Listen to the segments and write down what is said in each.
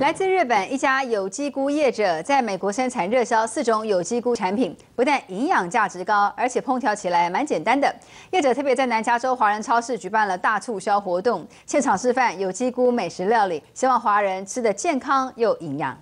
来自日本一家有机菇业者在美国生产热销四种有机菇产品，不但营养价值高，而且烹调起来蛮简单的。业者特别在南加州华人超市举办了大促销活动，现场示范有机菇美食料理，希望华人吃得健康又营养。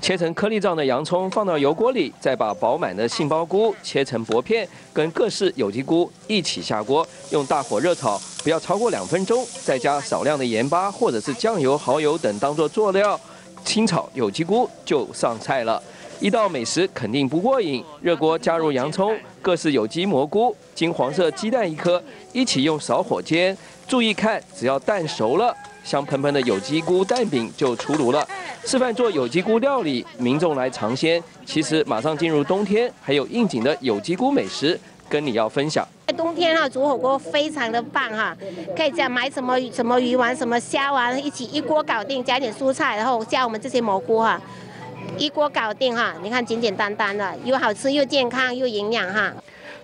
切成颗粒状的洋葱放到油锅里，再把饱满的杏鲍菇切成薄片，跟各式有机菇一起下锅，用大火热炒，不要超过两分钟，再加少量的盐巴或者是酱油、蚝油等当做佐料，清炒有机菇就上菜了。一道美食肯定不过瘾，热锅加入洋葱、各式有机蘑菇、金黄色鸡蛋一颗，一起用小火煎，注意看，只要蛋熟了。香喷喷的有机菇蛋饼就出炉了，示范做有机菇料理，民众来尝鲜。其实马上进入冬天，还有应景的有机菇美食跟你要分享。在冬天哈，煮火锅非常的棒哈，可以这样买什么什么鱼丸、什么虾丸，一起一锅搞定，加点蔬菜，然后加我们这些蘑菇哈，一锅搞定哈。你看简简单单的，又好吃又健康又营养哈。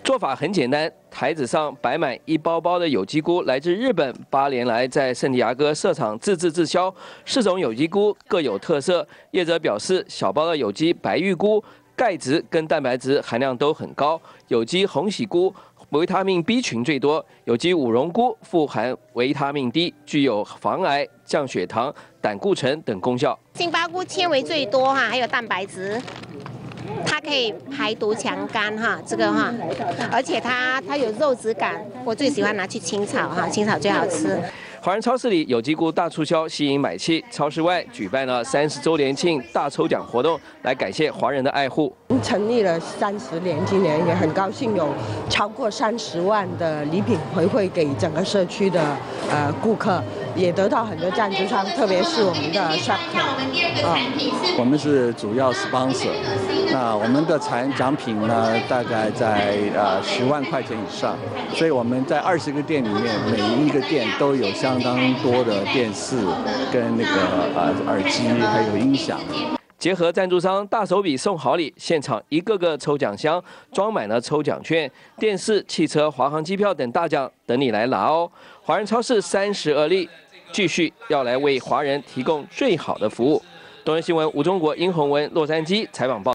做法很简单，台子上摆满一包包的有机菇，来自日本，八年来在圣地亚哥设厂自制自销。四种有机菇各有特色，业者表示，小包的有机白玉菇钙质跟蛋白质含量都很高，有机红喜菇维他命 B 群最多，有机五荣菇富含维他命 D，具有防癌、降血糖、胆固醇等功效。杏巴菇纤维最多哈，还有蛋白质。它可以排毒强肝哈，这个哈，而且它它有肉质感，我最喜欢拿去清炒哈，清炒最好吃。华人超市里有机菇大促销，吸引买气。超市外举办了三十周年庆大抽奖活动，来感谢华人的爱护。成立了三十年，今年也很高兴有超过三十万的礼品回馈给整个社区的呃顾客，也得到很多赞助商，特别是我们的 Shark 啊，我们是主要 sponsor。那我们的产奖品呢，大概在呃十万块钱以上，所以我们在二十个店里面，每一个店都有相当多的电视跟那个呃耳机还有音响。结合赞助商大手笔送好礼，现场一个个抽奖箱装满了抽奖券、电视、汽车、华航机票等大奖等你来拿哦。华人超市三十而立，继续要来为华人提供最好的服务。东人新闻吴中国殷宏文洛杉矶采访报。